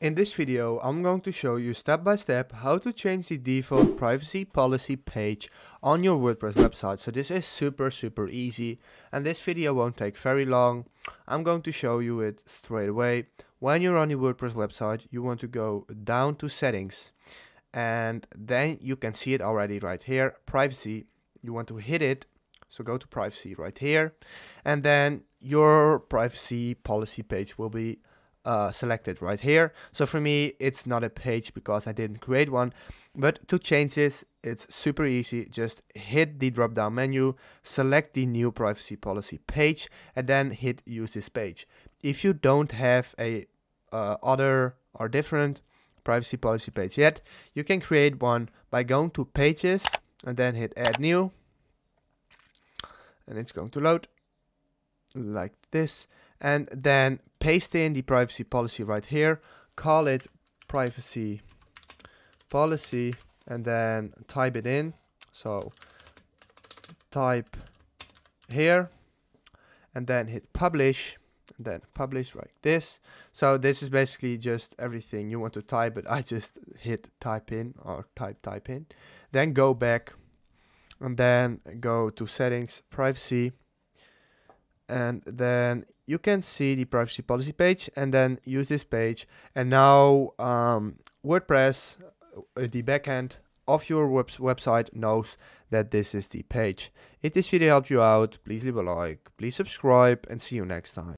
In this video, I'm going to show you step by step how to change the default privacy policy page on your WordPress website. So this is super, super easy and this video won't take very long. I'm going to show you it straight away. When you're on your WordPress website, you want to go down to settings and then you can see it already right here, privacy. You want to hit it. So go to privacy right here and then your privacy policy page will be uh, selected right here. So for me, it's not a page because I didn't create one. But to change this, it's super easy. Just hit the drop down menu, select the new privacy policy page, and then hit use this page. If you don't have a uh, other or different privacy policy page yet, you can create one by going to pages and then hit add new. And it's going to load like this and then paste in the privacy policy right here. Call it privacy policy and then type it in. So type here and then hit publish and then publish like this. So this is basically just everything you want to type but I just hit type in or type type in. Then go back and then go to settings privacy and then you can see the privacy policy page and then use this page and now um, WordPress uh, the backend of your web website knows that this is the page. If this video helped you out, please leave a like, please subscribe and see you next time.